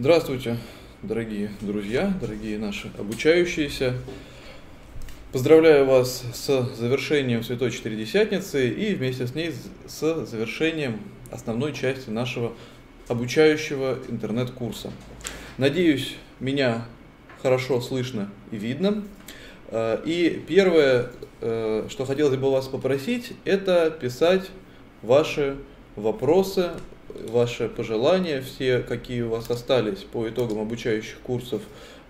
Здравствуйте, дорогие друзья, дорогие наши обучающиеся. Поздравляю вас с завершением Святой Четыредесятницы и вместе с ней с завершением основной части нашего обучающего интернет-курса. Надеюсь, меня хорошо слышно и видно. Э, и первое, э, что хотелось бы вас попросить, это писать ваши вопросы, ваши пожелания, все, какие у вас остались по итогам обучающих курсов,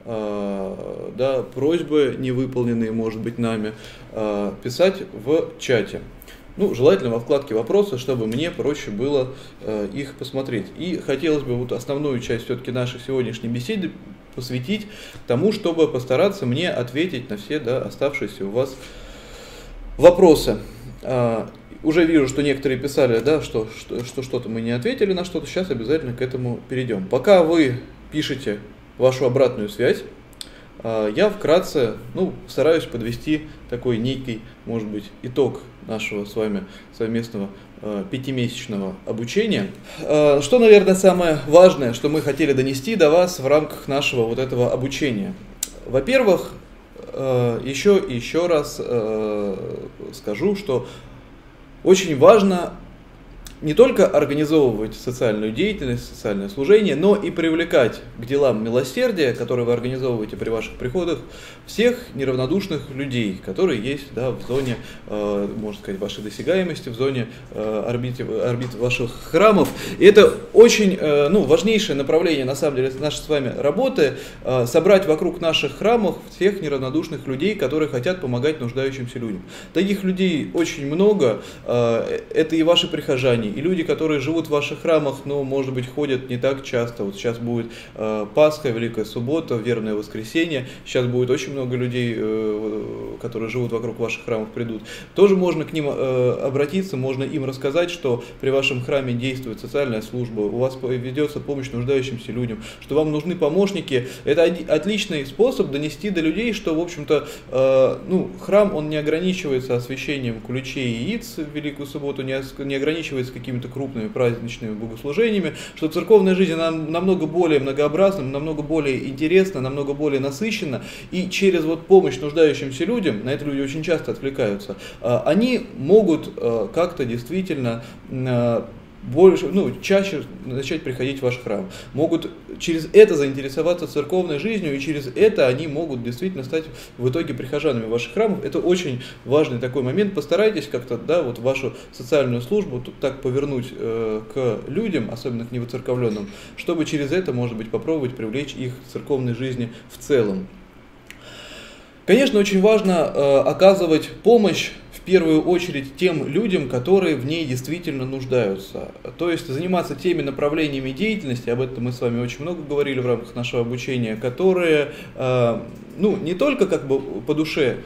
э, да, просьбы невыполненные, может быть, нами, писать в чате. Ну, желательно во вкладке вопросы, чтобы мне проще было э, их посмотреть. И хотелось бы вот основную часть все-таки нашей сегодняшней беседы посвятить тому, чтобы постараться мне ответить на все да, оставшиеся у вас вопросы. А, уже вижу, что некоторые писали, да, что, что, что что-то мы не ответили на что-то, сейчас обязательно к этому перейдем. Пока вы пишете вашу обратную связь, а, я вкратце ну, стараюсь подвести такой некий, может быть, итог нашего с вами совместного э, пятимесячного обучения. Э, что, наверное, самое важное, что мы хотели донести до вас в рамках нашего вот этого обучения? Во-первых, еще и еще раз скажу, что очень важно не только организовывать социальную деятельность, социальное служение, но и привлекать к делам милосердия, которые вы организовываете при ваших приходах, всех неравнодушных людей, которые есть да, в зоне, э, можно сказать, вашей досягаемости, в зоне э, орбит, орбит ваших храмов. И это очень э, ну, важнейшее направление, на самом деле, нашей с вами работы, э, собрать вокруг наших храмов всех неравнодушных людей, которые хотят помогать нуждающимся людям. Таких людей очень много, э, это и ваши прихожане, и люди, которые живут в ваших храмах, но, может быть, ходят не так часто. Вот сейчас будет э, Пасха, Великая Суббота, Верное Воскресенье, сейчас будет очень много людей, э, которые живут вокруг ваших храмов, придут. Тоже можно к ним э, обратиться, можно им рассказать, что при вашем храме действует социальная служба, у вас ведется помощь нуждающимся людям, что вам нужны помощники. Это отличный способ донести до людей, что, в общем-то, ну, храм, он не ограничивается освящением ключей и яиц в Великую Субботу, не ограничивается какими-то крупными праздничными богослужениями, что церковная жизнь нам намного более многообразна, намного более интересна, намного более насыщена, и через вот помощь нуждающимся людям, на это люди очень часто отвлекаются, а, они могут а, как-то действительно а, больше, ну, чаще начать приходить в ваш храм. Могут через это заинтересоваться церковной жизнью, и через это они могут действительно стать в итоге прихожанами ваших храмов. Это очень важный такой момент. Постарайтесь как-то, да, вот вашу социальную службу так повернуть э, к людям, особенно к невоцерковленным, чтобы через это, может быть, попробовать привлечь их к церковной жизни в целом. Конечно, очень важно э, оказывать помощь первую очередь тем людям, которые в ней действительно нуждаются. То есть заниматься теми направлениями деятельности, об этом мы с вами очень много говорили в рамках нашего обучения, которые э, ну, не только как бы по душе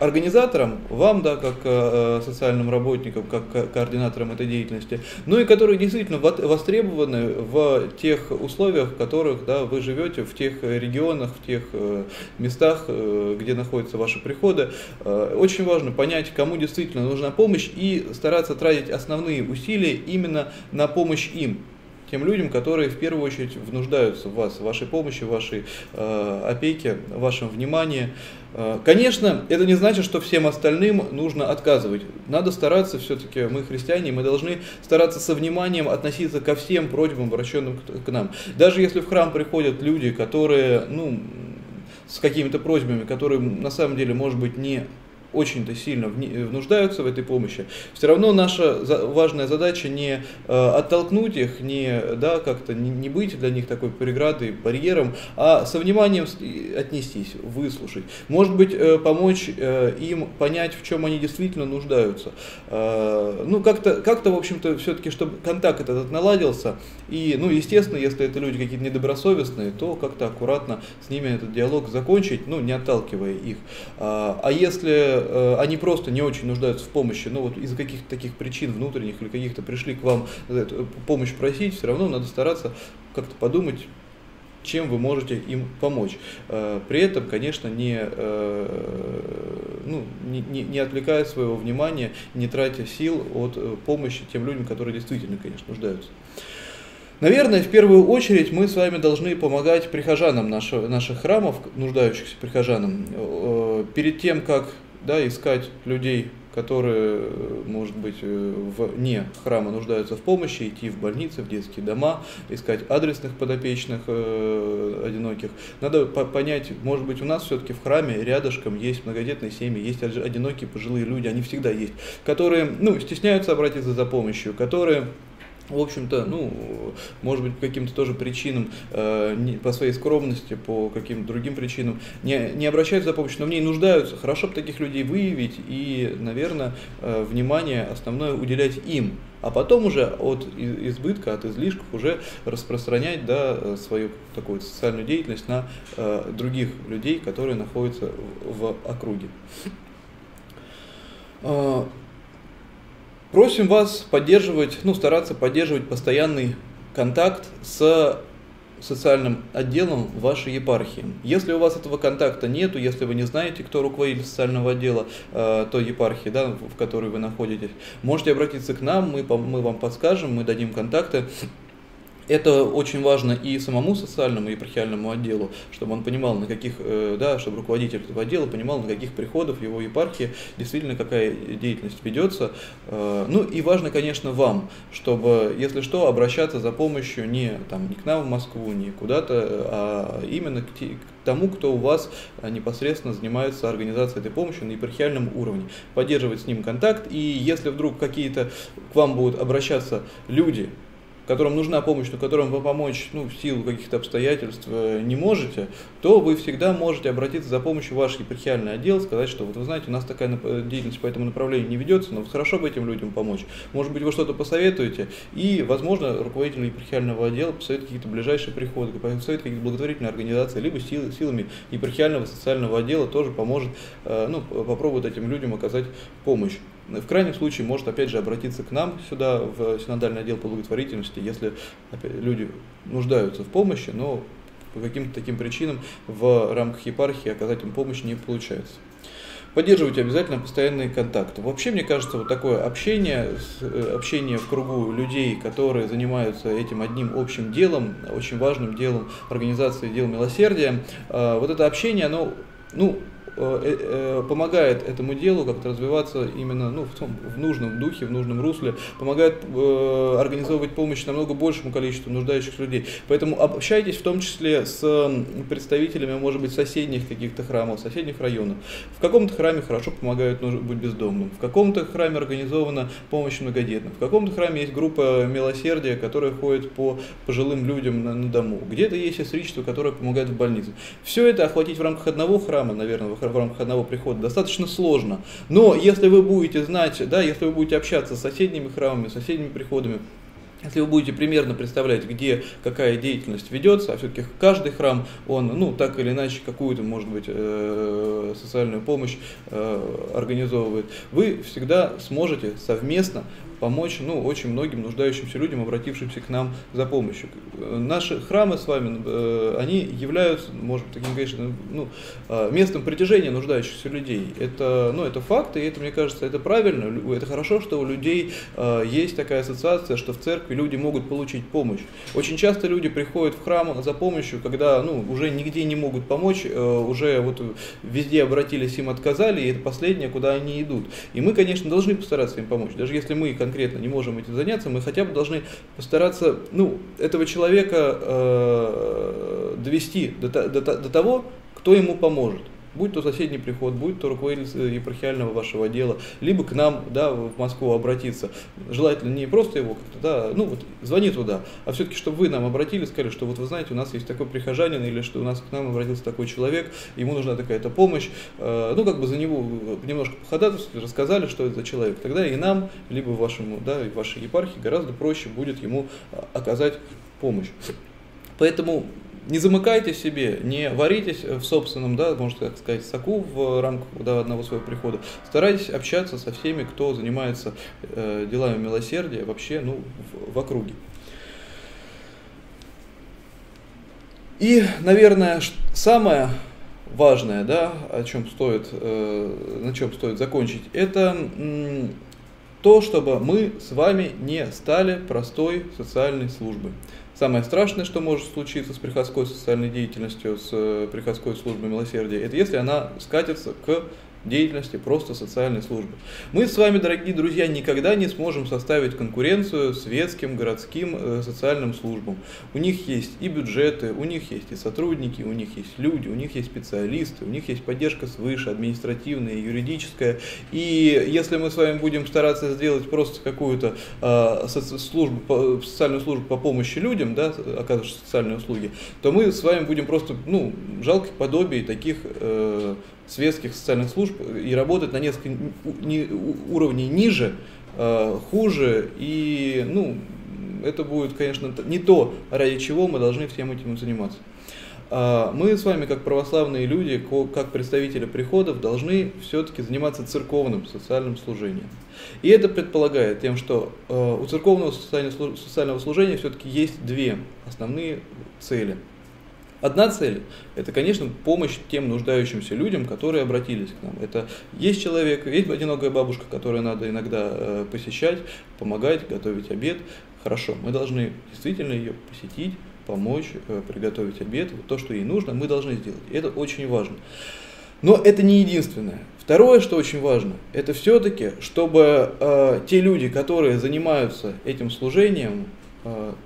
организаторам, вам, да, как э, социальным работникам, как координаторам этой деятельности, ну и которые действительно востребованы в тех условиях, в которых да, вы живете, в тех регионах, в тех э, местах, э, где находятся ваши приходы. Э, очень важно понять, кому действительно нужна помощь и стараться тратить основные усилия именно на помощь им тем людям, которые в первую очередь нуждаются в вас, в вашей помощи, в вашей э, опеке, в вашем внимании. Э, конечно, это не значит, что всем остальным нужно отказывать. Надо стараться, все-таки мы христиане, мы должны стараться со вниманием относиться ко всем просьбам, обращенным к нам. Даже если в храм приходят люди, которые, ну, с какими-то просьбами, которые на самом деле, может быть, не очень-то сильно нуждаются в этой помощи, все равно наша важная задача не э, оттолкнуть их, не да, как-то не быть для них такой преградой, барьером, а со вниманием отнестись, выслушать. Может быть, э, помочь э, им понять, в чем они действительно нуждаются. Ну, как-то, как-то в общем-то, все-таки, чтобы контакт этот наладился, и, ну, естественно, если это люди какие-то недобросовестные, то как-то аккуратно с ними этот диалог закончить, ну, не отталкивая их. А если Э, они просто не очень нуждаются в помощи, но вот из-за каких-то таких причин внутренних или каких-то пришли к вам эту помощь просить, все равно надо стараться как-то подумать, чем вы можете им помочь. Э, при этом, конечно, не, э, ну, не, не, отвлекая своего внимания, не тратя сил от помощи тем людям, которые действительно, конечно, нуждаются. Наверное, в первую очередь мы с вами должны помогать прихожанам наших, наших храмов, нуждающихся прихожанам, э, перед тем, как да, искать людей, которые, может быть, вне храма нуждаются в помощи, идти в больницы, в детские дома, искать адресных подопечных э, одиноких. Надо по понять, может быть, у нас все-таки в храме рядышком есть многодетные семьи, есть одинокие пожилые люди, они всегда есть, которые ну, стесняются обратиться за помощью, которые в общем-то, ну, может быть, по каким-то тоже причинам, э, по своей скромности, по каким-то другим причинам, не, не обращаются за помощью, но в ней нуждаются. Хорошо бы таких людей выявить и, наверное, э, внимание основное уделять им, а потом уже от избытка, от излишков уже распространять да, свою такую социальную деятельность на э, других людей, которые находятся в округе. Просим вас поддерживать, ну, стараться поддерживать постоянный контакт с социальным отделом вашей епархии. Если у вас этого контакта нету, если вы не знаете, кто руководитель социального отдела э, той епархии, да, в которой вы находитесь, можете обратиться к нам, мы, мы вам подскажем, мы дадим контакты это очень важно и самому социальному и епархиальному отделу, чтобы он понимал, на каких, э, да, чтобы руководитель этого отдела понимал, на каких приходах его епархии действительно какая деятельность ведется. Э, ну и важно, конечно, вам, чтобы, если что, обращаться за помощью не, там, не к нам в Москву, не куда-то, а именно к, к тому, кто у вас непосредственно занимается организацией этой помощи на епархиальном уровне. Поддерживать с ним контакт, и если вдруг какие-то к вам будут обращаться люди, которым нужна помощь, но которым вы помочь ну, в силу каких-то обстоятельств э, не можете, то вы всегда можете обратиться за помощью в ваш епархиальный отдел, сказать, что вот вы знаете, у нас такая деятельность по этому направлению не ведется, но хорошо бы этим людям помочь. Может быть, вы что-то посоветуете, и, возможно, руководитель епархиального отдела посоветует какие-то ближайшие приходы, посоветует какие-то благотворительные организации, либо сил, силами епархиального социального отдела тоже поможет, э, ну, попробует этим людям оказать помощь. В крайнем случае может опять же обратиться к нам сюда, в синодальный отдел по благотворительности, если опять, люди нуждаются в помощи, но по каким-то таким причинам в рамках епархии оказать им помощь не получается. Поддерживайте обязательно постоянные контакты. Вообще, мне кажется, вот такое общение, э, общение в кругу людей, которые занимаются этим одним общим делом, очень важным делом организации дел милосердия, э, вот это общение, оно, ну, помогает этому делу как-то развиваться именно ну, в, том, в нужном духе, в нужном русле, помогает э, организовывать помощь намного большему количеству нуждающихся людей. Поэтому общайтесь в том числе с представителями, может быть, соседних каких-то храмов, соседних районов. В каком-то храме хорошо помогают быть бездомным, в каком-то храме организована помощь многодетным, в каком-то храме есть группа милосердия, которая ходит по пожилым людям на, на дому, где-то есть сестричество, которое помогает в больнице. Все это охватить в рамках одного храма, наверное, в рамках одного прихода, достаточно сложно. Но если вы будете знать, да, если вы будете общаться с соседними храмами, соседними приходами, если вы будете примерно представлять, где какая деятельность ведется, а все-таки каждый храм, он, ну, так или иначе, какую-то, может быть, э, социальную помощь э, организовывает, вы всегда сможете совместно помочь ну, очень многим нуждающимся людям, обратившимся к нам за помощью. Наши храмы с вами, э, они являются, может таким, конечно, ну, э, местом притяжения нуждающихся людей. Это, ну, это факт, и это, мне кажется, это правильно. Это хорошо, что у людей э, есть такая ассоциация, что в церкви люди могут получить помощь. Очень часто люди приходят в храм за помощью, когда ну, уже нигде не могут помочь, уже вот везде обратились, им отказали, и это последнее, куда они идут. И мы, конечно, должны постараться им помочь. Даже если мы конкретно не можем этим заняться, мы хотя бы должны постараться ну, этого человека э, довести до, до, до того, кто ему поможет будь то соседний приход, будь то руководитель епархиального вашего отдела, либо к нам, да, в Москву обратиться. Желательно не просто его как-то, да, ну вот звони туда, а все-таки, чтобы вы нам обратились, сказали, что вот вы знаете, у нас есть такой прихожанин, или что у нас к нам обратился такой человек, ему нужна такая-то помощь, э, ну как бы за него немножко походатайствовали, рассказали, что это за человек. Тогда и нам, либо вашему, да, и вашей епархии гораздо проще будет ему э, оказать помощь. Поэтому не замыкайте себе, не варитесь в собственном, да, можно так сказать, соку в рамках да, одного своего прихода. Старайтесь общаться со всеми, кто занимается э, делами милосердия вообще ну, в, в округе. И, наверное, самое важное, да, о чем стоит, э, на чем стоит закончить, это то, чтобы мы с вами не стали простой социальной службой. Самое страшное, что может случиться с приходской социальной деятельностью, с э, приходской службой милосердия, это если она скатится к деятельности просто социальной службы. Мы с вами, дорогие друзья, никогда не сможем составить конкуренцию светским, городским э, социальным службам. У них есть и бюджеты, у них есть и сотрудники, у них есть люди, у них есть специалисты, у них есть поддержка свыше, административная, юридическая. И если мы с вами будем стараться сделать просто какую-то э, службу, социальную службу по помощи людям, да, оказывающие социальные услуги, то мы с вами будем просто ну, жалких подобий таких э, светских социальных служб и работать на несколько уровней ниже, э, хуже, и ну, это будет, конечно, не то, ради чего мы должны всем этим заниматься. А, мы с вами, как православные люди, как представители приходов, должны все-таки заниматься церковным социальным служением. И это предполагает тем, что э, у церковного социального служения все-таки есть две основные цели – Одна цель – это, конечно, помощь тем нуждающимся людям, которые обратились к нам. Это есть человек, есть одинокая бабушка, которую надо иногда э, посещать, помогать, готовить обед. Хорошо, мы должны действительно ее посетить, помочь, э, приготовить обед. Вот то, что ей нужно, мы должны сделать. Это очень важно. Но это не единственное. Второе, что очень важно, это все-таки, чтобы э, те люди, которые занимаются этим служением,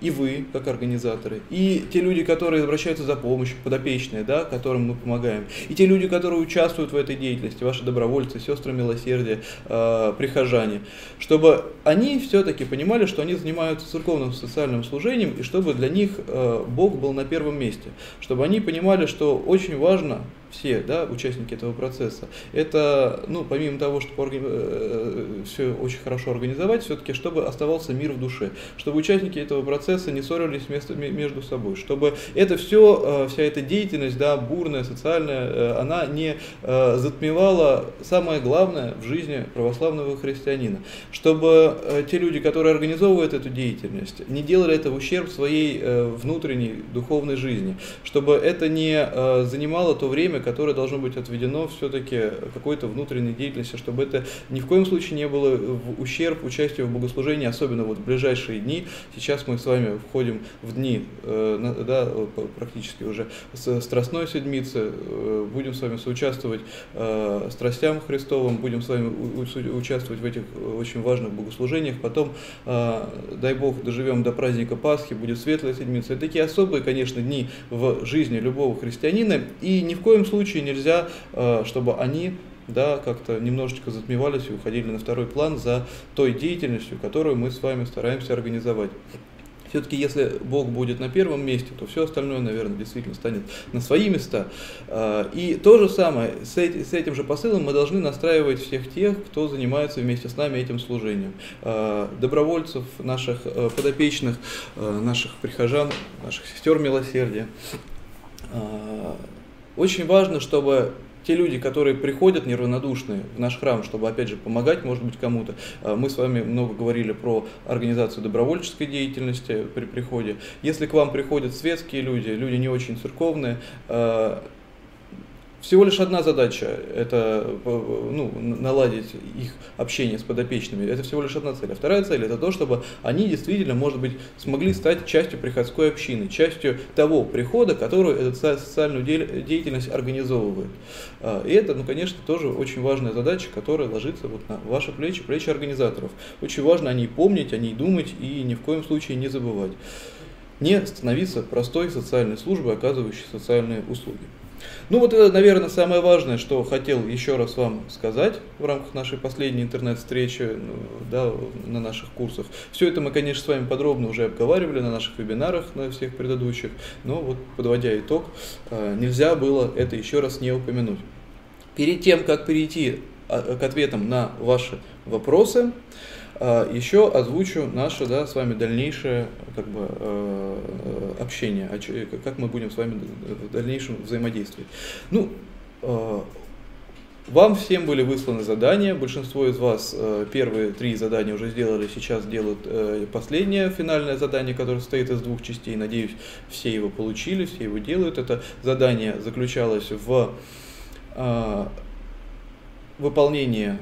и вы, как организаторы, и те люди, которые обращаются за помощью, подопечные, да, которым мы помогаем, и те люди, которые участвуют в этой деятельности, ваши добровольцы, сестры милосердия, э, прихожане, чтобы они все-таки понимали, что они занимаются церковным социальным служением, и чтобы для них э, Бог был на первом месте, чтобы они понимали, что очень важно все да, участники этого процесса, это, ну, помимо того, чтобы э, э, все очень хорошо организовать, все-таки, чтобы оставался мир в душе, чтобы участники этого процесса не ссорились между собой, чтобы это все, э, вся эта деятельность, да, бурная, социальная, она не затмевала самое главное в жизни православного христианина, чтобы те люди, которые организовывают эту деятельность, не делали это в ущерб своей внутренней духовной жизни, чтобы это не занимало то время, которое должно быть отведено все-таки какой-то внутренней деятельности, чтобы это ни в коем случае не было в ущерб участию в богослужении, особенно вот в ближайшие дни. Сейчас мы с вами входим в дни, э, да, практически уже с Страстной Седмицы, э, будем с вами соучаствовать э, страстям Христовым, будем с вами участвовать в этих очень важных богослужениях, потом, дай Бог, доживем до праздника Пасхи, будет Светлая Седмица. Это такие особые, конечно, дни в жизни любого христианина, и ни в коем случае случае нельзя, э, чтобы они да, как-то немножечко затмевались и уходили на второй план за той деятельностью, которую мы с вами стараемся организовать. Все-таки, если Бог будет на первом месте, то все остальное, наверное, действительно станет на свои места. Э, и то же самое, с этим же посылом мы должны настраивать всех тех, кто занимается вместе с нами этим служением. Э, добровольцев, наших подопечных, наших прихожан, наших сестер милосердия. Очень важно, чтобы те люди, которые приходят неравнодушные в наш храм, чтобы, опять же, помогать, может быть, кому-то. А, мы с вами много говорили про организацию добровольческой деятельности при приходе. Если к вам приходят светские люди, люди не очень церковные, а, всего лишь одна задача – это ну, наладить их общение с подопечными. Это всего лишь одна цель. А вторая цель – это то, чтобы они действительно, может быть, смогли стать частью приходской общины, частью того прихода, который эту социальную деятельность организовывает. А, и это, ну, конечно, тоже очень важная задача, которая ложится вот на ваши плечи, плечи организаторов. Очень важно о ней помнить, о ней думать и ни в коем случае не забывать. Не становиться простой социальной службой, оказывающей социальные услуги. Ну вот это, наверное, самое важное, что хотел еще раз вам сказать в рамках нашей последней интернет-встречи ну, да, на наших курсах. Все это мы, конечно, с вами подробно уже обговаривали на наших вебинарах, на всех предыдущих, но вот подводя итог, э, нельзя было это еще раз не упомянуть. Перед тем, как перейти а, к ответам на ваши вопросы, еще озвучу наше да, с вами дальнейшее как бы, э, общение, как мы будем с вами в дальнейшем взаимодействовать. Ну, э, вам всем были высланы задания, большинство из вас э, первые три задания уже сделали, сейчас делают последнее финальное задание, которое состоит из двух частей. Надеюсь, все его получили, все его делают. Это задание заключалось в выполнении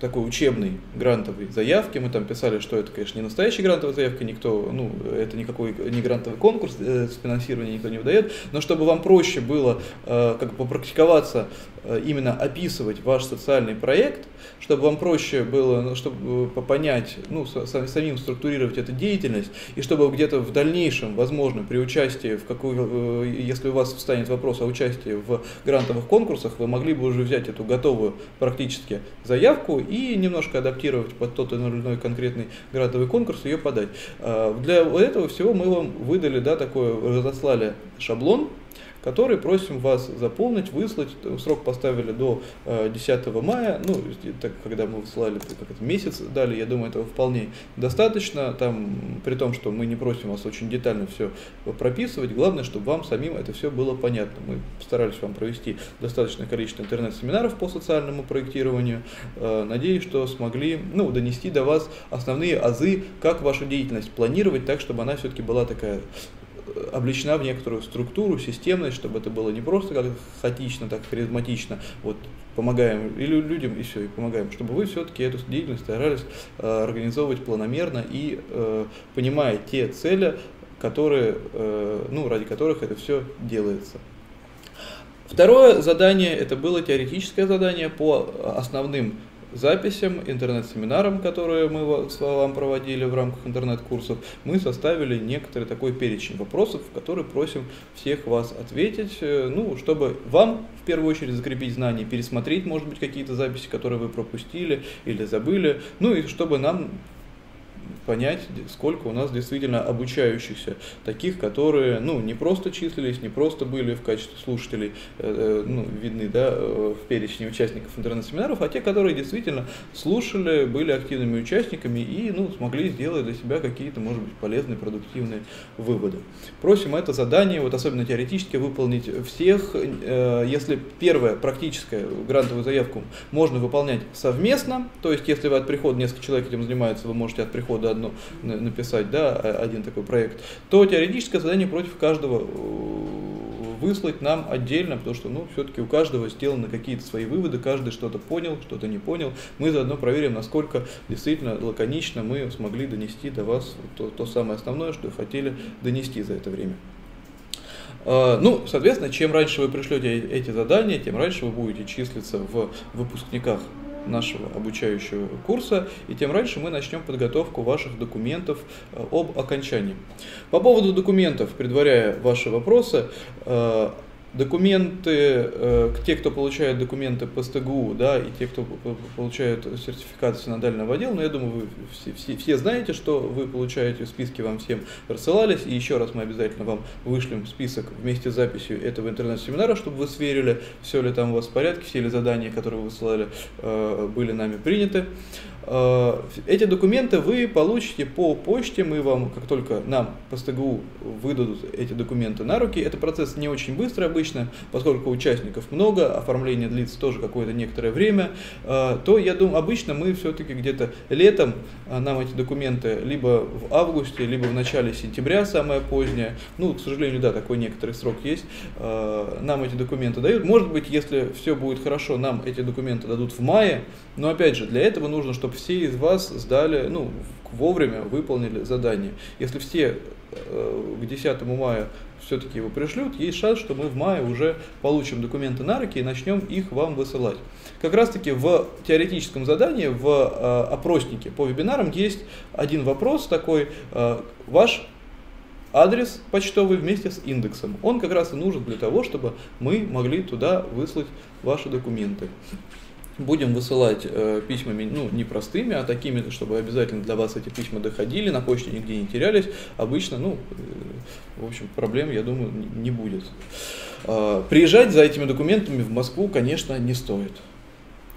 такой учебной грантовой заявки. Мы там писали, что это, конечно, не настоящая грантовая заявка, никто, ну, это никакой не грантовый конкурс, э, с финансирования никто не выдает, но чтобы вам проще было э, как бы попрактиковаться, э, именно описывать ваш социальный проект, чтобы вам проще было, ну, чтобы э, понять, ну, самим структурировать эту деятельность, и чтобы где-то в дальнейшем, возможно, при участии в какой, э, если у вас встанет вопрос о участии в грантовых конкурсах, вы могли бы уже взять эту готовую практически заявку и немножко адаптировать под тот или иной конкретный грантовый конкурс ее подать. А, для этого всего мы вам выдали, да, такое, разослали шаблон, который просим вас заполнить, выслать. Срок поставили до 10 э, мая, ну, так, когда мы выслали, как это, месяц дали, я думаю, этого вполне достаточно, там, при том, что мы не просим вас очень детально все прописывать, главное, чтобы вам самим это все было понятно. Мы постарались вам провести достаточное количество интернет-семинаров по социальному проектированию, э, надеюсь, что смогли, ну, донести до вас основные азы, как вашу деятельность планировать так, чтобы она все-таки была такая облечена в некоторую структуру, системность, чтобы это было не просто как хаотично, так харизматично, вот помогаем или людям и все, и помогаем, чтобы вы все-таки эту деятельность старались э, организовывать планомерно и э, понимая те цели, которые, э, ну, ради которых это все делается. Второе задание, это было теоретическое задание по основным записям, интернет-семинарам, которые мы вам проводили в рамках интернет-курсов, мы составили некоторый такой перечень вопросов, которые просим всех вас ответить, э, ну, чтобы вам в первую очередь закрепить знания, пересмотреть, может быть, какие-то записи, которые вы пропустили или забыли, ну и чтобы нам понять, сколько у нас действительно обучающихся, таких, которые ну, не просто числились, не просто были в качестве слушателей, э, э ну, видны да, э, в перечне участников интернет-семинаров, а те, которые действительно слушали, были активными участниками и ну, смогли сделать для себя какие-то, может быть, полезные, продуктивные выводы. Просим это задание, вот особенно теоретически, выполнить всех. Э, если первое, практическое, грантовую заявку можно выполнять совместно, то есть если вы от прихода, несколько человек этим занимаются, вы можете от прихода одну написать, да, один такой проект, то теоретическое задание против каждого э, выслать нам отдельно, потому что, ну, все-таки у каждого сделаны какие-то свои выводы, каждый что-то понял, что-то не понял. Мы заодно проверим, насколько действительно лаконично мы смогли донести до вас то, то самое основное, что хотели донести за это время. А, ну, соответственно, чем раньше вы пришлете эти задания, тем раньше вы будете числиться в выпускниках нашего обучающего курса, и тем раньше мы начнем подготовку ваших документов э, об окончании. По поводу документов, предваряя ваши вопросы, э, Документы, э, те, кто получает документы по СТГУ, да, и те, кто получают сертификат синодального отдела, но я думаю, вы все, все, все знаете, что вы получаете, списки вам всем рассылались, и еще раз мы обязательно вам вышлем список вместе с записью этого интернет-семинара, чтобы вы сверили, все ли там у вас в порядке, все ли задания, которые вы высылали, э, были нами приняты. Э, эти документы вы получите по почте, мы вам, как только нам по СТГУ выдадут эти документы на руки, это процесс не очень быстрый обычно, поскольку участников много, оформление длится тоже какое-то некоторое время, э, то я думаю, обычно мы все-таки где-то летом э, нам эти документы либо в августе, либо в начале сентября, самое позднее, ну, к сожалению, да, такой некоторый срок есть, нам эти документы дают. Может быть, если все будет хорошо, нам эти документы дадут в мае, но опять же, для этого нужно, чтобы все из вас сдали, ну, вовремя выполнили задание. Если все э, к 10 мая все-таки его пришлют, есть шанс, что мы в мае уже получим документы на руки и начнем их вам высылать. Как раз таки в теоретическом задании, в э, опроснике по вебинарам есть один вопрос такой, э, ваш адрес почтовый вместе с индексом. Он как раз и нужен для того, чтобы мы могли туда выслать ваши документы будем высылать э, письмами, ну, не простыми, а такими, чтобы обязательно для вас эти письма доходили, на почте нигде не терялись. Обычно, ну, э, в общем, проблем, я думаю, не будет. Э, приезжать за этими документами в Москву, конечно, не стоит.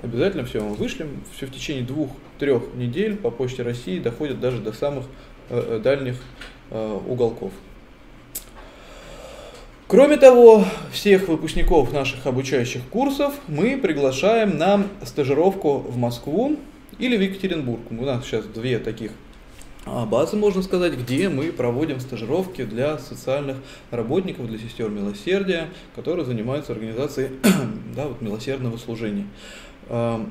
Обязательно все вам вышлем. Все в течение двух-трех недель по почте России доходит даже до самых э, э дальних э, уголков. Кроме того, всех выпускников наших обучающих курсов мы приглашаем на стажировку в Москву или в Екатеринбург. У нас сейчас две таких а, базы, можно сказать, где мы проводим стажировки для социальных работников, для сестер милосердия, которые занимаются организацией да, вот, милосердного служения. А,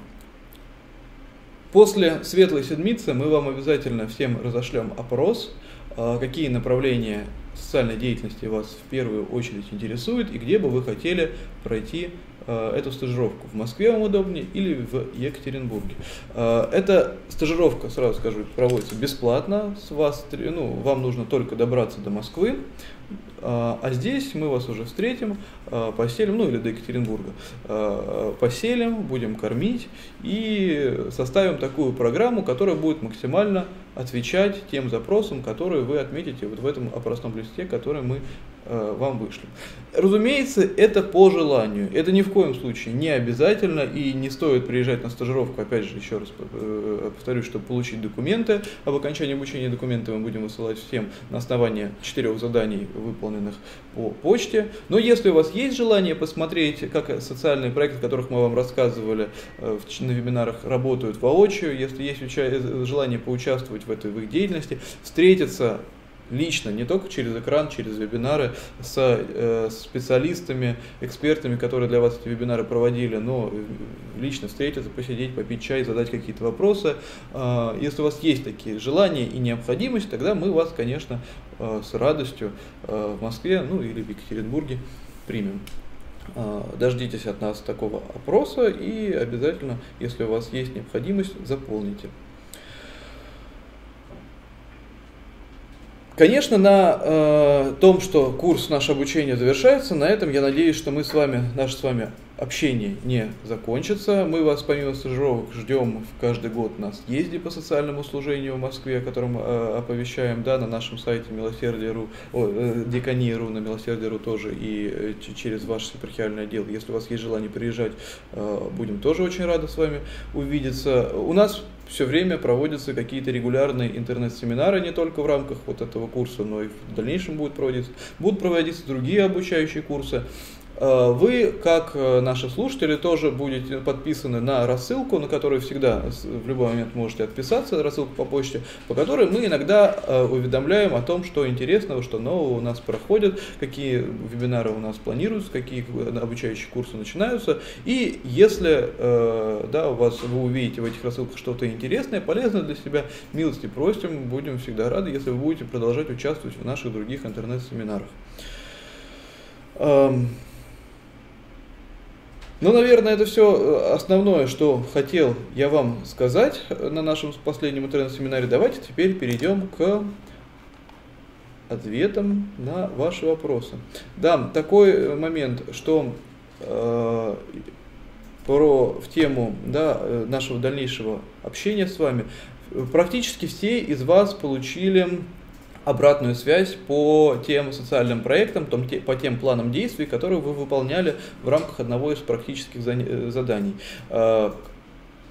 После Светлой Седмицы мы вам обязательно всем разошлем опрос, а, какие направления социальной деятельности вас в первую очередь интересуют и где бы вы хотели пройти эту стажировку. В Москве вам удобнее или в Екатеринбурге. Э, эта стажировка, сразу скажу, проводится бесплатно. С вас, ну, вам нужно только добраться до Москвы. А, а здесь мы вас уже встретим, поселим, ну или до Екатеринбурга, поселим, будем кормить и составим такую программу, которая будет максимально отвечать тем запросам, которые вы отметите вот в этом опросном листе, который мы вам вышлем. Разумеется, это по желанию. Это ни в коем случае не обязательно и не стоит приезжать на стажировку, опять же, еще раз э, повторюсь, чтобы получить документы. Об окончании обучения документы мы будем высылать всем на основании четырех заданий, выполненных по почте. Но если у вас есть желание посмотреть, как социальные проекты, о которых мы вам рассказывали э, на вебинарах, работают воочию, если есть желание поучаствовать в этой в их деятельности, встретиться лично, не только через экран, через вебинары с э, специалистами, экспертами, которые для вас эти вебинары проводили, но лично встретиться, посидеть, попить чай, задать какие-то вопросы. Э, если у вас есть такие желания и необходимость, тогда мы вас, конечно, э, с радостью э, в Москве, ну или в Екатеринбурге примем. Э, дождитесь от нас такого опроса и обязательно, если у вас есть необходимость, заполните. Конечно, на э, том, что курс наше обучение завершается, на этом я надеюсь, что мы с вами, наше с вами общение не закончится. Мы вас помимо стажировок ждем в каждый год на съезде по социальному служению в Москве, о котором э, оповещаем да, на нашем сайте милосердие.ру, э, декания.ру, на милосердие.ру тоже и э, через ваш епархиальный отдел. Если у вас есть желание приезжать, э, будем тоже очень рады с вами увидеться. У нас все время проводятся какие-то регулярные интернет-семинары, не только в рамках вот этого курса, но и в дальнейшем будут проводиться. Будут проводиться другие обучающие курсы. Э, вы, как э, наши слушатели, тоже будете подписаны на рассылку, на которую всегда в любой момент можете отписаться, рассылку по почте, по которой мы иногда э, уведомляем о том, что интересного, что нового у нас проходит, какие вебинары у нас планируются, какие обучающие курсы начинаются. И если да, у вас, вы увидите в этих рассылках что-то интересное, полезное для себя, милости просим, будем всегда рады, если вы будете продолжать участвовать в наших других интернет-семинарах. Ну, наверное, это все э, основное, что хотел я вам сказать на нашем последнем интернет-семинаре. Давайте теперь перейдем к ответам на ваши вопросы. Да, такой момент, что э, про, в тему да, э, нашего дальнейшего общения с вами, практически все из вас получили обратную связь по тем социальным проектам, по тем планам действий, которые вы выполняли в рамках одного из практических э, заданий.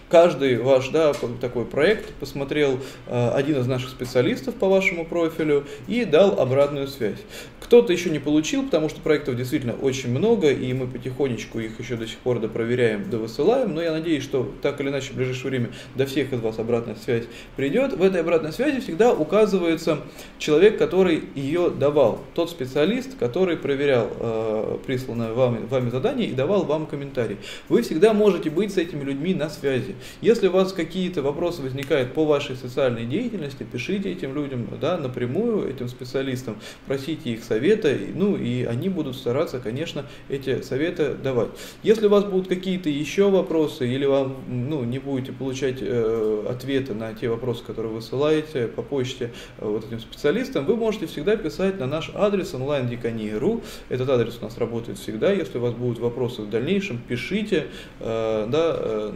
Каждый ваш да, такой проект посмотрел э, один из наших специалистов по вашему профилю и дал обратную связь. Кто-то еще не получил, потому что проектов действительно очень много, и мы потихонечку их еще до сих пор допроверяем, довысылаем, но я надеюсь, что так или иначе в ближайшее время до всех из вас обратная связь придет. В этой обратной связи всегда указывается человек, который ее давал, тот специалист, который проверял э, присланное вами, вами задание и давал вам комментарий. Вы всегда можете быть с этими людьми на связи. Если у вас какие-то вопросы возникают по вашей социальной деятельности, пишите этим людям да, напрямую, этим специалистам, просите их совета ну и они будут стараться, конечно, эти советы давать. Если у вас будут какие-то еще вопросы, или вам ну, не будете получать э, ответы на те вопросы, которые вы ссылаете по почте э, вот этим специалистам, вы можете всегда писать на наш адрес онлайн-декания.ру. Этот адрес у нас работает всегда. Если у вас будут вопросы в дальнейшем, пишите. Э, да, э,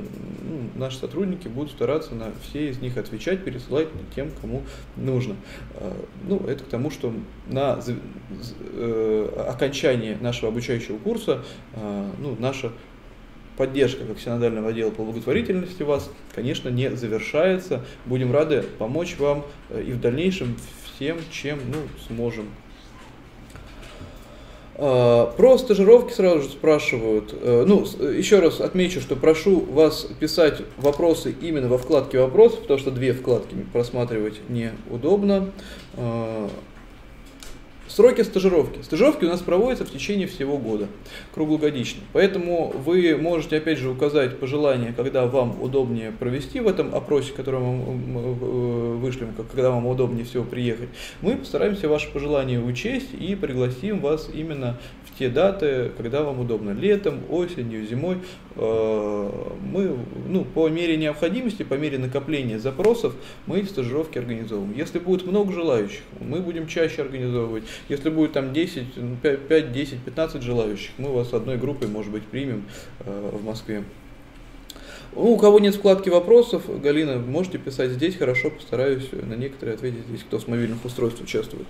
наши сотрудники будут стараться на все из них отвечать, пересылать тем, кому нужно. Э, ну, это к тому, что на э, окончании нашего обучающего курса э, ну, наша поддержка как синодального отдела по благотворительности вас, конечно, не завершается. Будем рады помочь вам и в дальнейшем всем, чем ну, сможем. А, про стажировки сразу же спрашивают. Э, ну, еще раз отмечу, что прошу вас писать вопросы именно во вкладке вопросов, потому что две вкладки просматривать неудобно. Сроки стажировки. Стажировки у нас проводятся в течение всего года, круглогодично. Поэтому вы можете, опять же, указать пожелания, когда вам удобнее провести в этом опросе, который мы э, вышлем, когда вам удобнее всего приехать. Мы постараемся ваши пожелания учесть и пригласим вас именно те даты, когда вам удобно. Летом, осенью, зимой. Э, мы, ну, по мере необходимости, по мере накопления запросов, мы стажировки организовываем. Если будет много желающих, мы будем чаще организовывать. Если будет там 10, 5, 10, 15 желающих, мы вас одной группой, может быть, примем э, в Москве. Ну, у кого нет вкладки вопросов, Галина, можете писать здесь, хорошо, постараюсь на некоторые ответить здесь, кто с мобильных устройств участвует.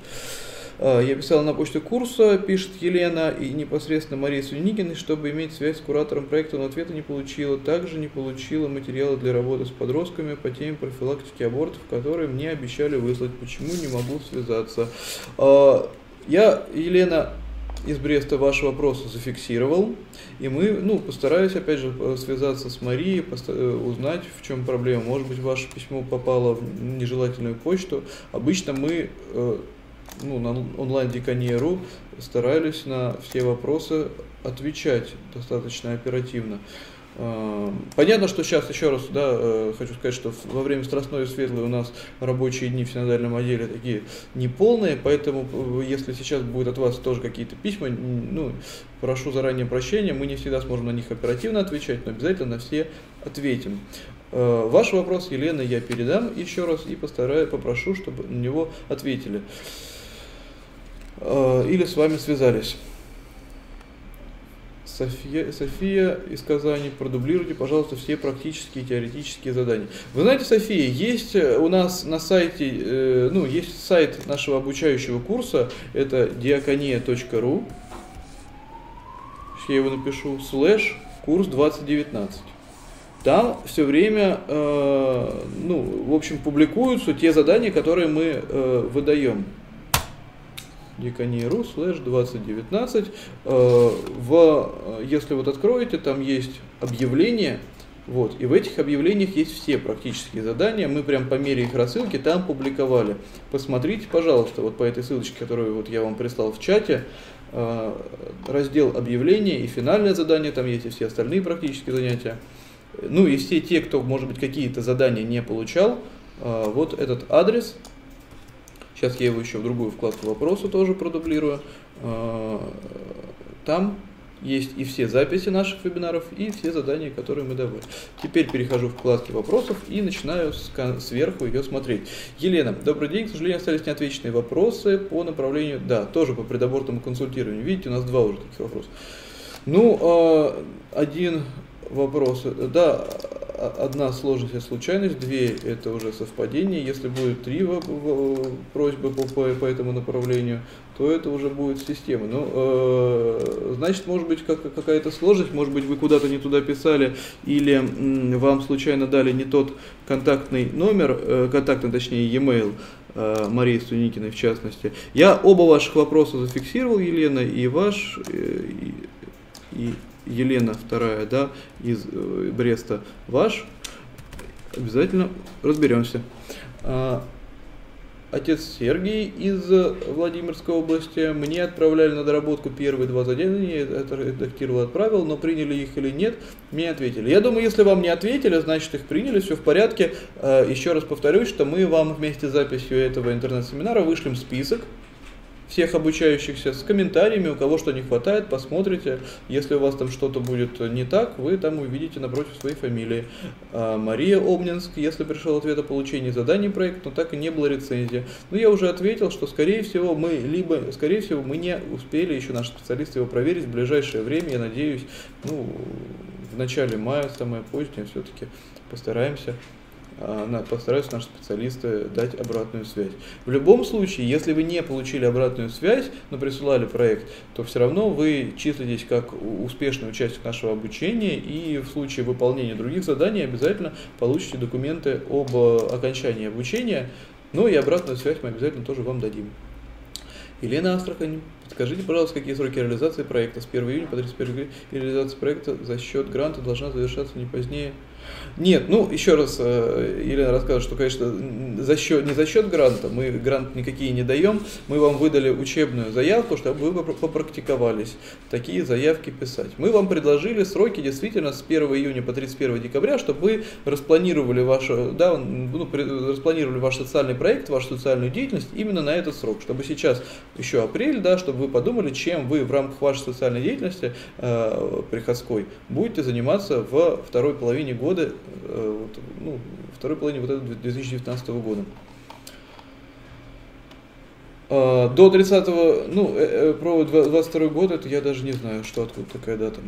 А, я писала на почту курса, пишет Елена, и непосредственно Мария Суникиной, чтобы иметь связь с куратором проекта, но ответа не получила. Также не получила материалы для работы с подростками по теме профилактики абортов, которые мне обещали выслать. Почему не могу связаться? А, я, Елена, из Бреста ваш вопрос зафиксировал, и мы, ну, постараюсь, опять же, связаться с Марией, э, узнать, в чем проблема. Может быть, ваше письмо попало в нежелательную почту. Обычно мы э, ну, на онлайн-деканьеру старались на все вопросы отвечать достаточно оперативно. А, понятно, что сейчас еще раз да, э, хочу сказать, что во время Страстной и Светлой у нас рабочие дни в синодальном отделе такие неполные, поэтому э, если сейчас будет от вас тоже какие-то письма, ну, прошу заранее прощения, мы не всегда сможем на них оперативно отвечать, но обязательно на все ответим. Э, ваш вопрос, Елена, я передам еще раз и постараюсь, попрошу, чтобы на него ответили. Или с вами связались. София, София из Казани, продублируйте, пожалуйста, все практические и теоретические задания. Вы знаете, София, есть э, у нас на сайте, э, ну, есть сайт нашего обучающего курса, это diakonia.ru, я его напишу, слэш курс 2019. Там все время, э, ну, в общем, публикуются те задания, которые мы э, выдаем. Диконий.ру слэш 2019. Э, в, если вот откроете, там есть объявления, вот, и в этих объявлениях есть все практические задания, мы прям по мере их рассылки там публиковали. Посмотрите, пожалуйста, вот по этой ссылочке, которую вот я вам прислал в чате, э, раздел объявления и финальное задание, там есть и все остальные практические занятия. Ну и все те, кто, может быть, какие-то задания не получал, э, вот этот адрес, Сейчас я его еще в другую вкладку вопросы тоже продублирую. А, там есть и все записи наших вебинаров, и все задания, которые мы давали. Теперь перехожу в вкладки вопросов и начинаю сверху ее смотреть. Елена, добрый день. К сожалению, остались неотвеченные вопросы по направлению, да, тоже по предабортному консультированию. Видите, у нас два уже таких вопроса. Ну, а, один вопрос. Да, одна сложность случайность, две это уже совпадение. Если будет три просьбы по, по, по этому направлению, то это уже будет система. Ну, э, значит, может быть, как, какая-то сложность, может быть, вы куда-то не туда писали, или м, вам случайно дали не тот контактный номер, э, контактный, точнее, e-mail, э, Марии Суникиной в частности. Я оба ваших вопроса зафиксировал, Елена, и ваш, э, и, и Елена вторая, да, из э, Бреста ваш, обязательно разберемся. А, отец Сергей из Владимирской области. Мне отправляли на доработку первые два задания, это редактировал, отправил, но приняли их или нет, мне ответили. Я думаю, если вам не ответили, значит их приняли, все в порядке. А, еще раз повторюсь, что мы вам вместе с записью этого интернет-семинара вышлем список всех обучающихся с комментариями, у кого что не хватает, посмотрите. Если у вас там что-то будет не так, вы там увидите напротив своей фамилии. А, Мария Обнинск, если пришел ответ о получении заданий проекта, но так и не было рецензии. Но я уже ответил, что скорее всего мы либо, скорее всего мы не успели еще наши специалисты его проверить в ближайшее время, я надеюсь, ну, в начале мая, самое позднее все-таки постараемся постараются наши специалисты дать обратную связь. В любом случае, если вы не получили обратную связь, но присылали проект, то все равно вы числитесь как успешный участник нашего обучения и в случае выполнения других заданий обязательно получите документы об окончании обучения, ну и обратную связь мы обязательно тоже вам дадим. Елена Астрахань, подскажите, пожалуйста, какие сроки реализации проекта с 1 июня по 31 июня реализация проекта за счет гранта должна завершаться не позднее Нет, ну еще раз э, Елена рассказывает, что, конечно, за счет, не за счет гранта, мы грант никакие не даем, мы вам выдали учебную заявку, чтобы вы попрактиковались такие заявки писать. Мы вам предложили сроки действительно с 1 июня по 31 декабря, чтобы вы распланировали, вашу, да, ну, распланировали ваш социальный проект, вашу социальную деятельность именно на этот срок, чтобы сейчас еще апрель, да, чтобы вы подумали, чем вы в рамках вашей социальной деятельности э, приходской будете заниматься в второй половине года Э, вот, ну, второй половине вот этого 2019 года. А, до 30 ну, э, э, про 22 год, это я даже не знаю, что откуда такая дата.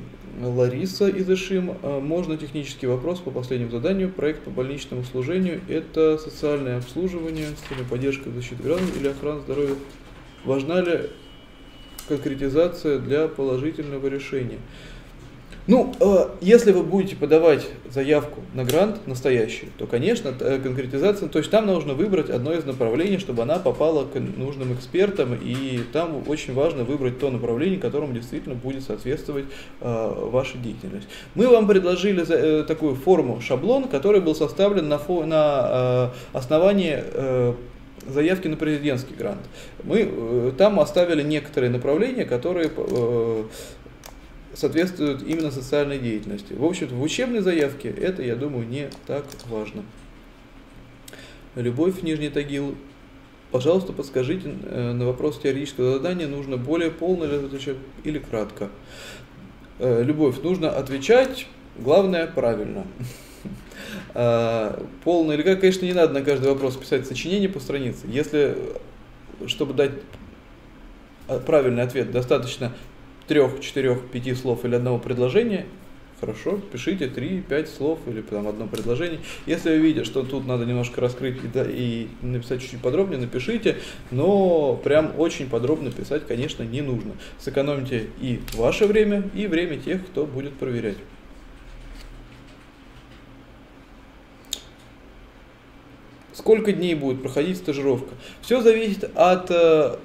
Лариса из Ишим. А, можно технический вопрос по последнему заданию. Проект по больничному служению – это социальное обслуживание поддержки защиты граждан или охраны здоровья. Важна ли конкретизация для положительного решения? Ну, э, если вы будете подавать заявку на грант настоящий, то, конечно, э, конкретизация, то есть там нужно выбрать одно из направлений, чтобы она попала к нужным экспертам, и там очень важно выбрать то направление, которому действительно будет соответствовать э, ваша деятельность. Мы вам предложили за, такую форму шаблон, который был составлен на, фо, на основании заявки на президентский грант. Мы там оставили некоторые направления, которые соответствуют именно социальной деятельности. В общем-то, в учебной заявке это, я думаю, не так важно. Любовь Нижний Тагил. Пожалуйста, подскажите, э, на вопрос теоретического задания нужно более полно или кратко? Э, Любовь, нужно отвечать, главное, правильно. Э, полно или как, конечно, не надо на каждый вопрос писать сочинение по странице. Если, чтобы дать правильный ответ, достаточно трех, четырех, пяти слов или одного предложения, хорошо, пишите три, пять слов или там одно предложение. Если вы видите, что тут надо немножко раскрыть и, да, и написать чуть-чуть подробнее, напишите, но прям очень подробно писать, конечно, не нужно. Сэкономите и ваше время, и время тех, кто будет проверять. Сколько дней будет проходить стажировка? Все зависит от э,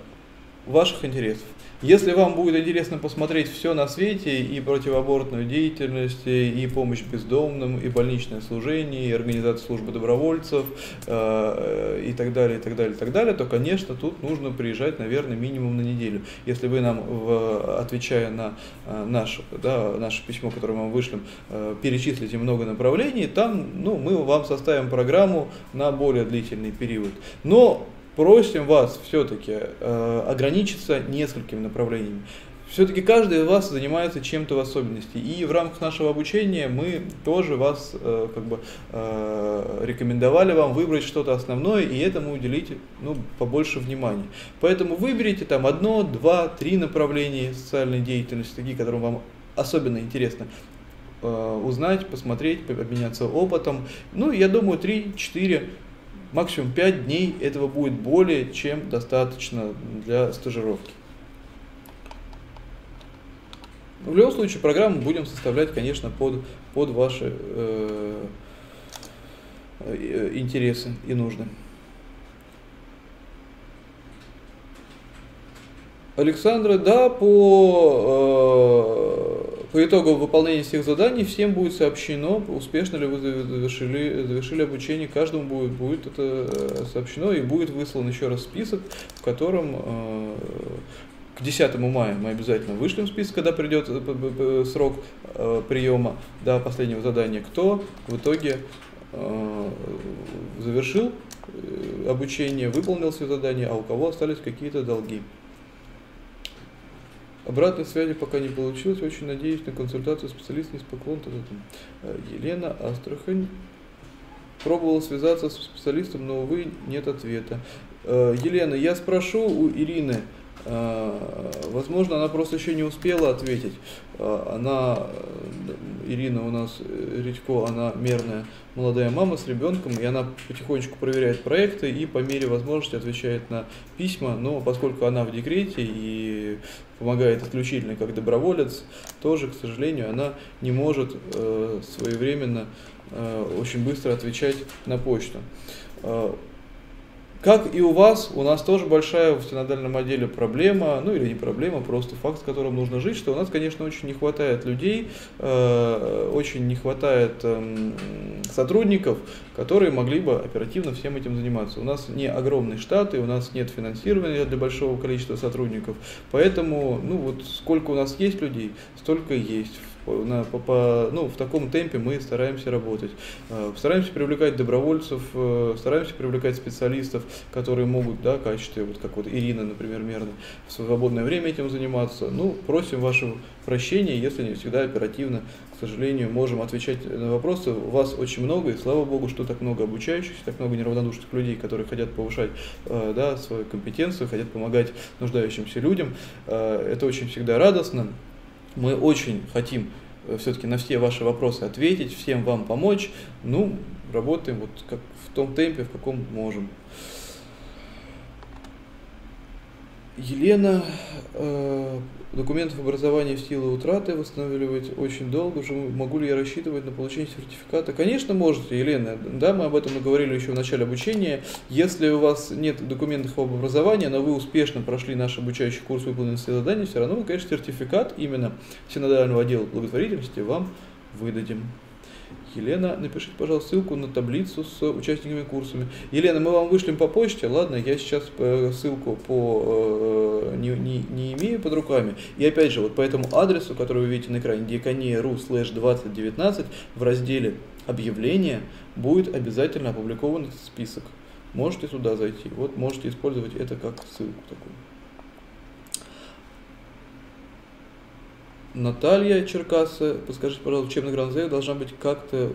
ваших интересов. Если вам будет интересно посмотреть все на свете, и противоабортную деятельность, и помощь бездомным, и больничное служение, и организация службы добровольцев, э, и так далее, и так далее, и так далее, то, конечно, тут нужно приезжать, наверное, минимум на неделю. Если вы нам, отвечая на э, наш, да, наше письмо, которое мы вам вышлем, э, перечислите много направлений, там ну, мы вам составим программу на более длительный период. Но просим вас все-таки э, ограничиться несколькими направлениями. Все-таки каждый из вас занимается чем-то в особенности. И в рамках нашего обучения мы тоже вас э, как бы э, рекомендовали вам выбрать что-то основное и этому уделить ну, побольше внимания. Поэтому выберите там одно, два, три направления социальной деятельности, такие, которые вам особенно интересно э, узнать, посмотреть, обменяться опытом. Ну, я думаю, 3-4 максимум 5 дней этого будет более чем достаточно для стажировки. В любом случае, программу будем составлять, конечно, под, под ваши э, э, интересы и нужды. Александра, да, по э, по итогу выполнения всех заданий всем будет сообщено, успешно ли вы завершили, завершили обучение, каждому будет, будет это э, сообщено и будет выслан еще раз список, в котором э, к 10 мая мы обязательно вышлем список, когда придет э, срок приема да, последнего задания, кто в итоге завершил обучение, выполнил все задания, а у кого остались какие-то долги. Обратной связи пока не получилось. Очень надеюсь на консультацию специалиста из поклон. Э, Елена Астрахань. Пробовала связаться с специалистом, но, увы, нет ответа. Э, Елена, я спрошу у Ирины, возможно, она просто еще не успела ответить. Она, Ирина у нас, Редько, она мерная молодая мама с ребенком, и она потихонечку проверяет проекты и по мере возможности отвечает на письма, но поскольку она в декрете и помогает исключительно как доброволец, тоже, к сожалению, она не может э, своевременно, э, очень быстро отвечать на почту. Как и у вас, у нас тоже большая в синодальном отделе проблема, ну или не проблема, просто факт, с которым нужно жить, что у нас, конечно, очень не хватает людей, э, очень не хватает э, сотрудников, которые могли бы оперативно всем этим заниматься. У нас не огромный штат, и у нас нет финансирования для большого количества сотрудников, поэтому, ну вот сколько у нас есть людей, столько есть на, по, по, ну, в таком темпе мы стараемся работать. Э, стараемся привлекать добровольцев, э, стараемся привлекать специалистов, которые могут, да, в качестве, вот как вот Ирина, например, Мерна, в свободное время этим заниматься. Ну, просим вашего прощения, если не всегда оперативно, к сожалению, можем отвечать на вопросы. У вас очень много, и слава богу, что так много обучающихся, так много неравнодушных людей, которые хотят повышать э, да, свою компетенцию, хотят помогать нуждающимся людям. Это очень всегда радостно. Мы очень хотим э, все-таки на все ваши вопросы ответить, всем вам помочь. Ну, работаем вот как в том темпе, в каком можем. Елена, э, документов образования в силу утраты восстанавливать очень долго. Уже могу ли я рассчитывать на получение сертификата? Конечно, можете, Елена. Да, мы об этом говорили еще в начале обучения. Если у вас нет документов об образовании, но вы успешно прошли наш обучающий курс выполненных все задания, все равно конечно, сертификат именно синодального отдела благотворительности вам выдадим. Елена, напишите, пожалуйста, ссылку на таблицу с участниками курсами. Елена, мы вам вышлем по почте, ладно, я сейчас э, ссылку по, э, не, не, не имею под руками. И опять же, вот по этому адресу, который вы видите на экране, diakonia.ru slash 2019, в разделе объявления будет обязательно опубликован список. Можете туда зайти, вот можете использовать это как ссылку такую. Наталья Черкасы, подскажите, пожалуйста, учебный гранд должна быть как-то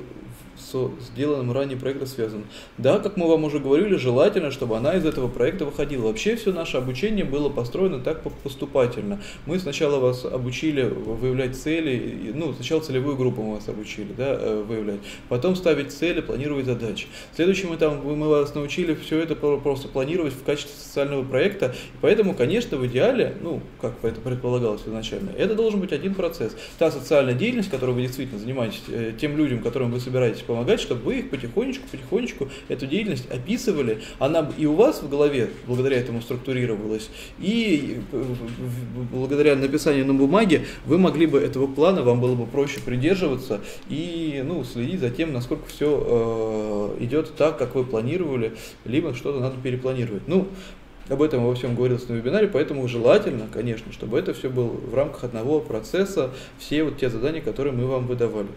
с сделанным ранее проектом связан. Да, как мы вам уже говорили, желательно, чтобы она из этого проекта выходила. Вообще все наше обучение было построено так поступательно. Мы сначала вас обучили выявлять цели, ну, сначала целевую группу мы вас обучили, да, э, выявлять, потом ставить цели, планировать задачи. Следующим этапом мы вас научили все это просто планировать в качестве социального проекта, поэтому, конечно, в идеале, ну, как это предполагалось изначально, это должен быть один процесс. Та социальная деятельность, которой вы действительно занимаетесь, э, тем людям, которым вы собираетесь помогать, чтобы вы их потихонечку, потихонечку эту деятельность описывали. Она и у вас в голове благодаря этому структурировалась, и благодаря написанию на бумаге вы могли бы этого плана, вам было бы проще придерживаться и ну, следить за тем, насколько все э, идет так, как вы планировали, либо что-то надо перепланировать. Ну, об этом во всем говорилось на вебинаре, поэтому желательно, конечно, чтобы это все было в рамках одного процесса, все вот те задания, которые мы вам выдавали.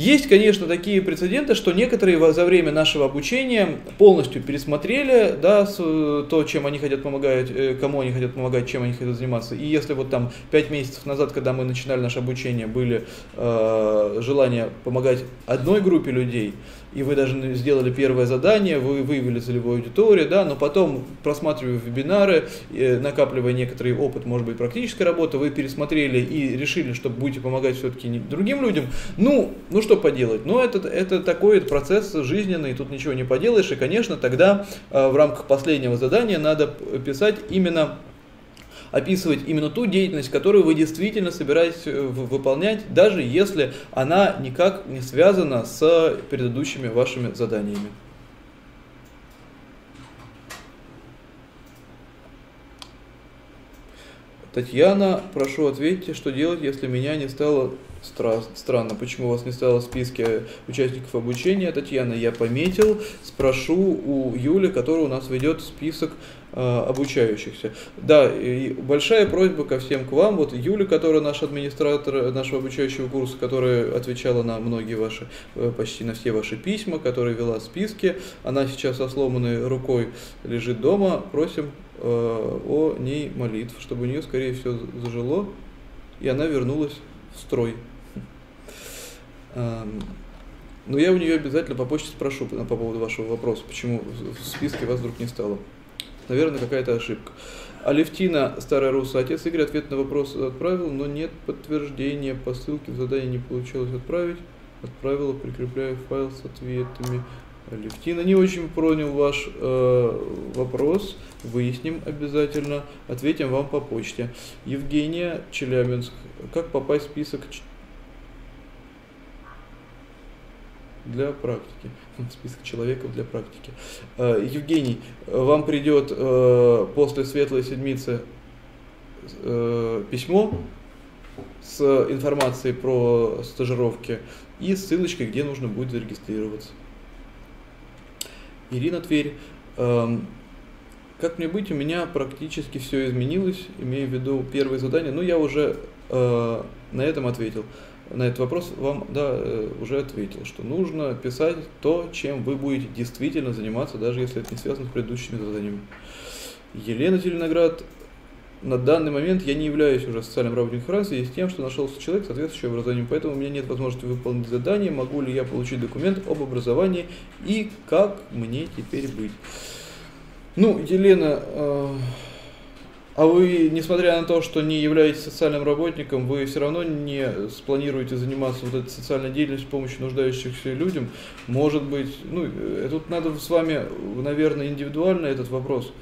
Есть, конечно, такие прецеденты, что некоторые за время нашего обучения полностью пересмотрели да, то, чем они хотят помогать, э, кому они хотят помогать, чем они хотят заниматься. И если вот там 5 месяцев назад, когда мы начинали наше обучение, были э, желания помогать одной группе людей, и вы даже сделали первое задание, вы выявили целевую аудиторию, да, но потом, просматривая вебинары, э, накапливая некоторый опыт, может быть, практической работы, вы пересмотрели и решили, что будете помогать все-таки другим людям, ну, ну что поделать, ну это, это такой процесс жизненный, тут ничего не поделаешь, и, конечно, тогда э, в рамках последнего задания надо писать именно описывать именно ту деятельность, которую вы действительно собираетесь э, выполнять, даже если она никак не связана с предыдущими вашими заданиями. Татьяна, прошу ответьте, что делать, если меня не стало Стра- странно, почему у вас не стало в списке участников обучения, Татьяна, я пометил, спрошу у Юли, которая у нас ведет список обучающихся. Да, и большая просьба ко всем к вам, вот Юля, которая наш администратор нашего обучающего курса, которая отвечала на многие ваши, э, почти на все ваши письма, которая вела списки, она сейчас со сломанной рукой лежит дома, просим э, о ней молитв, чтобы у нее скорее всего зажило, и она вернулась в строй. Но я у нее обязательно по почте спрошу по поводу вашего вопроса, почему в списке вас вдруг не стало. Наверное, какая-то ошибка. Алевтина, Старая Руса, отец Игорь ответ на вопрос отправил, но нет подтверждения по ссылке в задание не получилось отправить. Отправила, прикрепляю файл с ответами. Алевтина, не очень понял ваш э, вопрос, выясним обязательно, ответим вам по почте. Евгения, Челябинск, как попасть в список для практики. Список человеков для практики. Э, Евгений, вам придет э, после Светлой Седмицы э, письмо с информацией про стажировки и ссылочкой, где нужно будет зарегистрироваться. Ирина Тверь. Как мне быть? У меня практически все изменилось, имея в виду первые задания. Ну, я уже э, на этом ответил. На этот вопрос вам, да, э, уже ответил, что нужно писать то, чем вы будете действительно заниматься, даже если это не связано с предыдущими заданиями. Елена Зеленоград на данный момент я не являюсь уже социальным работником Франции, с тем, что нашелся человек, соответствующий образованию, поэтому у меня нет возможности выполнить задание, могу ли я получить документ об образовании и как мне теперь быть. Ну, Елена, э, а вы, несмотря на то, что не являетесь социальным работником, вы все равно не спланируете заниматься вот этой социальной деятельностью с помощью нуждающихся людям? Может быть, ну, э, тут надо с вами, наверное, индивидуально этот вопрос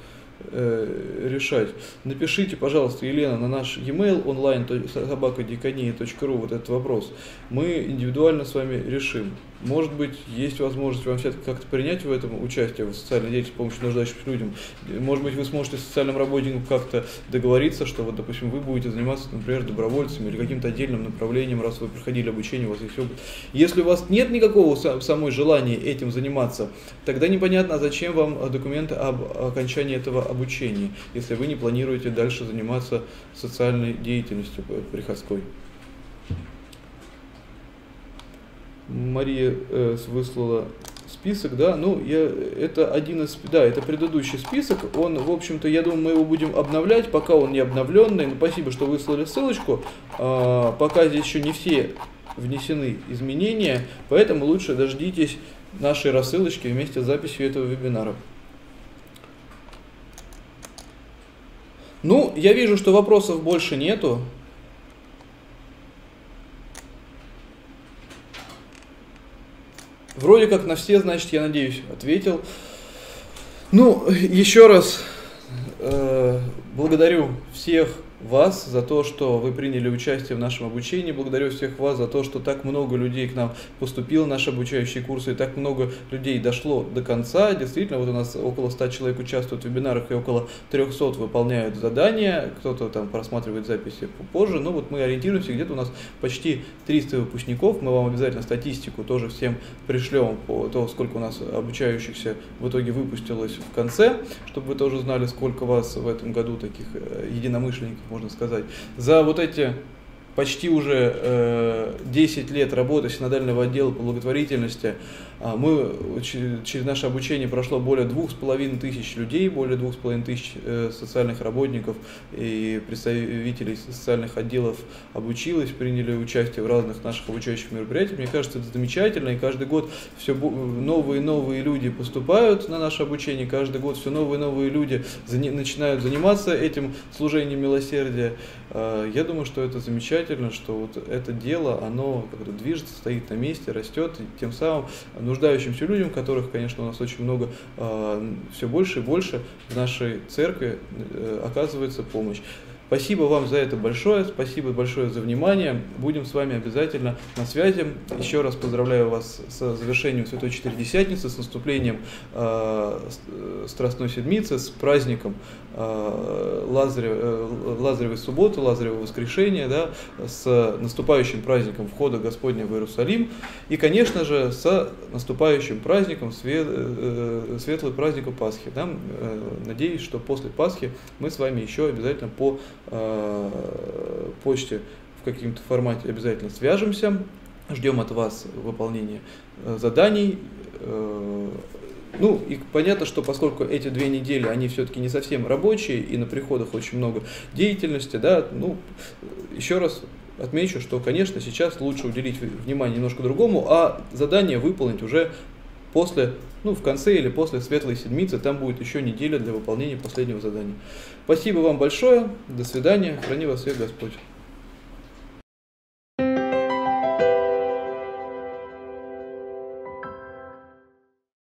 Э, решать. Напишите, пожалуйста, Елена, на наш e-mail online собакадикания.ру вот этот вопрос. Мы индивидуально с вами решим. Может быть, есть возможность вам все-таки как-то принять в этом участие в социальной деятельности с помощью нуждающихся людям. Может быть, вы сможете с социальным работником как-то договориться, что вот, допустим, вы будете заниматься, например, добровольцами или каким-то отдельным направлением, раз вы проходили обучение, у вас есть опыт. Если у вас нет никакого самой желания этим заниматься, тогда непонятно, а зачем вам документы об окончании этого обучения, если вы не планируете дальше заниматься социальной деятельностью приходской. Мария э, выслала список, да, ну, я, это один из, да, это предыдущий список, он, в общем-то, я думаю, мы его будем обновлять, пока он не обновленный, ну, спасибо, что выслали ссылочку, а, пока здесь еще не все внесены изменения, поэтому лучше дождитесь нашей рассылочки вместе с записью этого вебинара. Ну, я вижу, что вопросов больше нету. Вроде как на все, значит, я надеюсь, ответил. Ну, еще раз э, благодарю всех вас за то, что вы приняли участие в нашем обучении. Благодарю всех вас за то, что так много людей к нам поступило в наши обучающие курсы, и так много людей дошло до конца. Действительно, вот у нас около 100 человек участвуют в вебинарах, и около 300 выполняют задания. Кто-то там просматривает записи позже. Но вот мы ориентируемся, где-то у нас почти 300 выпускников. Мы вам обязательно статистику тоже всем пришлем по то, сколько у нас обучающихся в итоге выпустилось в конце, чтобы вы тоже знали, сколько вас в этом году таких э, единомышленников можно сказать, за вот эти почти уже э, 10 лет работы синодального отдела по благотворительности а, мы через наше обучение прошло более двух с половиной тысяч людей, более двух с половиной тысяч э, социальных работников и представителей социальных отделов обучилось, приняли участие в разных наших обучающих мероприятиях. Мне кажется, это замечательно, и каждый год все новые и новые люди поступают на наше обучение, каждый год все новые и новые люди начинают заниматься этим служением милосердия. А, я думаю, что это замечательно, что вот это дело, оно как-то движется, стоит на месте, растет, и тем самым нуждающимся людям, которых, конечно, у нас очень много, а, все больше и больше в нашей церкви э, оказывается помощь. Спасибо вам за это большое, спасибо большое за внимание. Будем с вами обязательно на связи. Еще раз поздравляю вас с завершением Святой Четыредесятницы, с наступлением э, Страстной Седмицы, с праздником э, Лазарев, э, Лазаревой субботы, Лазаревого воскрешения, да, с наступающим праздником входа Господня в Иерусалим и, конечно же, с наступающим праздником, свет, э, светлым праздником Пасхи. Да. Э, надеюсь, что после Пасхи мы с вами еще обязательно по Э, почте в каком-то формате обязательно свяжемся. Ждем от вас выполнения э, заданий. Э, ну, и понятно, что поскольку эти две недели, они все-таки не совсем рабочие, и на приходах очень много деятельности, да, ну, еще раз отмечу, что, конечно, сейчас лучше уделить внимание немножко другому, а задание выполнить уже после, ну, в конце или после Светлой Седмицы, там будет еще неделя для выполнения последнего задания. Спасибо вам большое, до свидания, храни вас всех Господь.